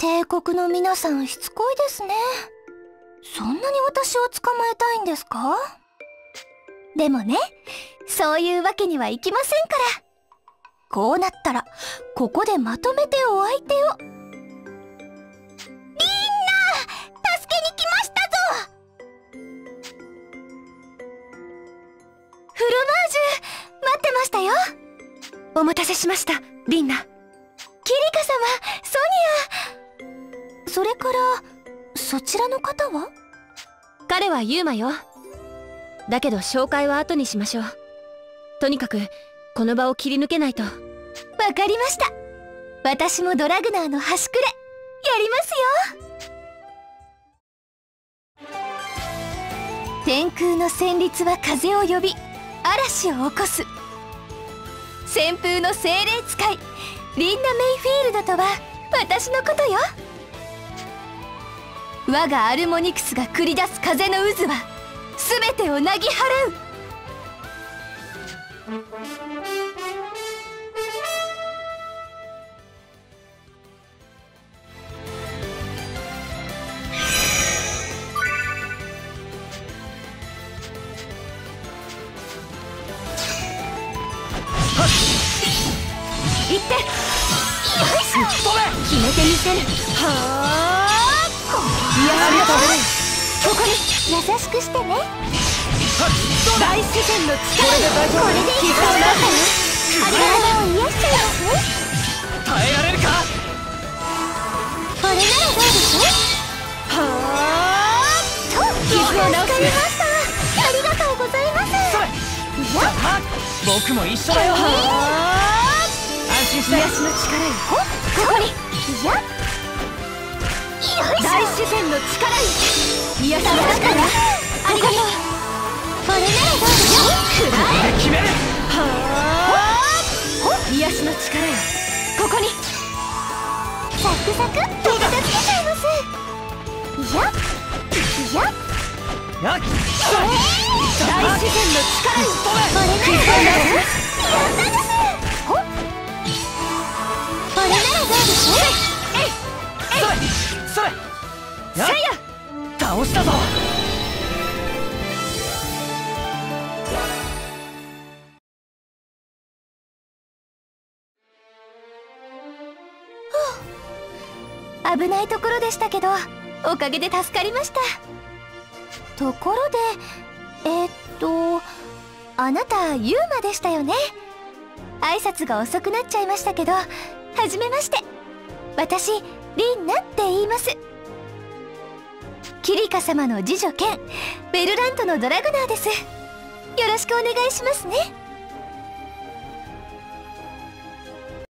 帝国の皆さんしつこいですね。そんなに私を捕まえたいんですか？でもねそういうわけにはいきませんから。こうなったらここでまとめてお相手を。みんな助けに来ましたぞ！フルマージュ待ってましたよ。お待たせしましたリンナ。それからそちらの方は？彼はユーマよ。だけど紹介は後にしましょう。とにかくこの場を切り抜けないと。わかりました。私もドラグナーの端くれ。やりますよ。天空の旋律は風を呼び嵐を起こす。旋風の精霊使いリンナ・メイフィールドとは私のことよ我がアルモニクスが繰り出す風の渦は全てをなぎ払う。決めてみせる。はあここに優しくしてね。大自然の力これで大丈夫これでいいかなありがとう。癒しちゃいます耐えられるか？これならどうですはあ。と傷を治しましたありがとうございますそれいや僕も一緒だよ。安心して。癒しの力よここに。や大自然の力よ。癒されたからありがとうこれならどうでしょうくらえ決めるはあ癒しの力よここにサクサクっと片付けちゃいますいやややっ大自然の力よこれならどうでしや倒したぞ。危ないところでしたけどおかげで助かりました。ところでえー、っとあなたユーマでしたよね？挨拶が遅くなっちゃいましたけどはじめまして。私リンナって言います。キリカ様の次女兼ベルラントのドラグナーです。よろしくお願いしますね。